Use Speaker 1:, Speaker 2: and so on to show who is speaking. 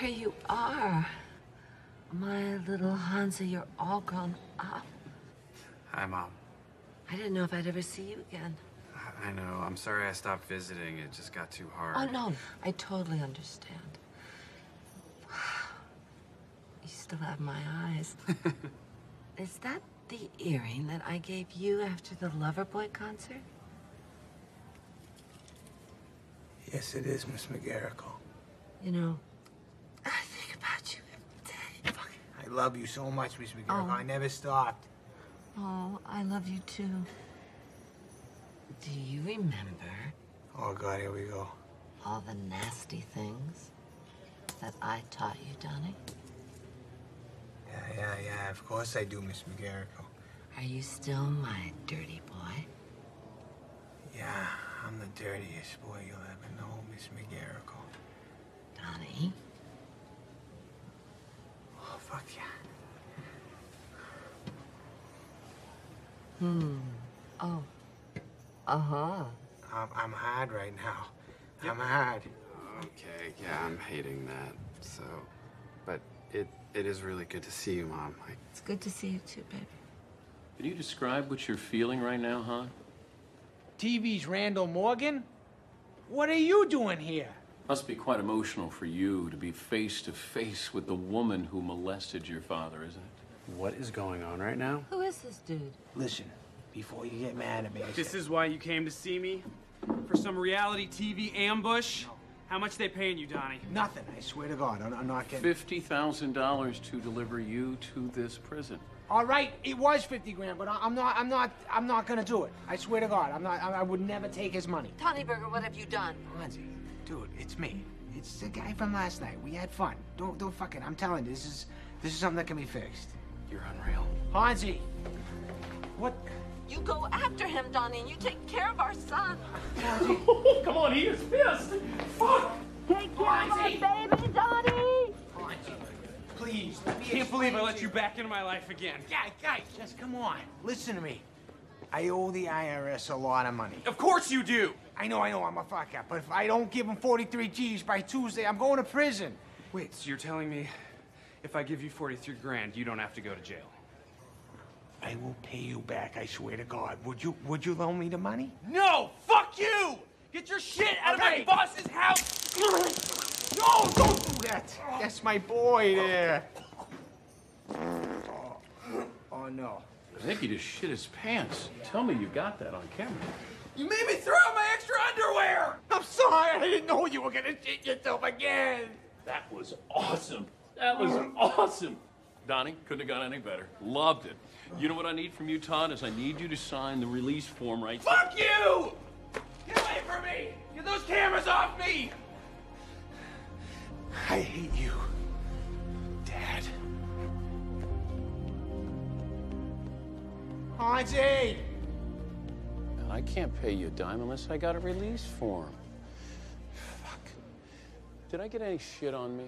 Speaker 1: There you are. My little Hansa, you're all grown up.
Speaker 2: Hi, Mom.
Speaker 1: I didn't know if I'd ever see you again.
Speaker 2: I- I know. I'm sorry I stopped visiting. It just got too hard.
Speaker 1: Oh, no, I totally understand. You still have my eyes. Is that the earring that I gave you after the Loverboy concert?
Speaker 3: Yes, it is, Miss McGarricle.
Speaker 1: You know, I think about you every day.
Speaker 3: I love you so much, Miss McGarricle.
Speaker 1: Oh.
Speaker 3: I never stopped.
Speaker 1: Oh, I love you too. Do you remember
Speaker 3: Oh, God, here we go.
Speaker 1: all the nasty things that I taught you, Donny?
Speaker 3: Yeah, yeah, yeah. Of course I do, Miss McGarricle.
Speaker 1: Are you still my dirty boy?
Speaker 3: Yeah, I'm the dirtiest boy you'll ever know, Miss McGarricle.
Speaker 1: Donny?
Speaker 3: Oh, fuck yeah.
Speaker 1: Hmm. Oh. Uh-huh.
Speaker 3: I'm, I'm hard right now. I'm hard.
Speaker 2: Okay, yeah, I'm hating that. So, but it it is really good to see you, Mom. I,
Speaker 1: It's good to see you too, baby.
Speaker 4: Can you describe what you're feeling right now, huh?
Speaker 3: TV's Randall Morgan? What are you doing here?
Speaker 4: Must be quite emotional for you to be face to face with the woman who molested your father, isn't it?
Speaker 2: what is going on right now?
Speaker 1: Who is this dude?
Speaker 3: Listen, before you get mad at me,
Speaker 5: This is why you came to see me? For some reality TV ambush? How much they paying you, Donny?
Speaker 3: nothing. I swear to God, I'm, I'm not getting.
Speaker 4: Fifty thousand dollars to deliver you to this prison.
Speaker 3: All right, it was 50 grand, but I, I'm not. I'm not. I'm not gonna do it. I swear to God, I'm not. I, I would never take his money.
Speaker 1: Donny Berger, what have you done?
Speaker 3: Fonzie, dude, it's me. It's the guy from last night. We had fun. Don't don't fucking. I'm telling you, this is this is something that can be fixed.
Speaker 2: You're unreal.
Speaker 3: Hansi, what?
Speaker 1: You go after him, Donny, and you take care of our son.
Speaker 4: Come on, he is pissed.
Speaker 3: I
Speaker 5: can't believe I let you back into my life again.
Speaker 3: Guys, guys, just come on. Listen to me. I owe the IRS a lot of money.
Speaker 5: Of course you do!
Speaker 3: I know, I know, I'm a fuck up, but if I don't give them 43 G's by Tuesday, I'm going to prison.
Speaker 5: Wait, so you're telling me if I give you 43 grand, you don't have to go to jail?
Speaker 3: I will pay you back, I swear to God. Would you would you loan me the money?
Speaker 5: No! Fuck you! Get your shit out of my boss's house!
Speaker 3: No, don't do that. That's my boy there. Oh.
Speaker 4: I think he just shit his pants. Tell me you got that on camera.
Speaker 5: You made me throw out my extra underwear!
Speaker 3: I'm sorry. I didn't know you were gonna shit yourself again.
Speaker 4: That was awesome. That was awesome. Donny, couldn't have gone any better. Loved it. You know what I need from you, Todd? Is I need you to sign the release form right
Speaker 5: Fuck you! Get away from me! Get those cameras off me!
Speaker 3: I hate you, Hansi!
Speaker 4: I can't pay you a dime unless I got a release form. Fuck. Did I get any shit on me?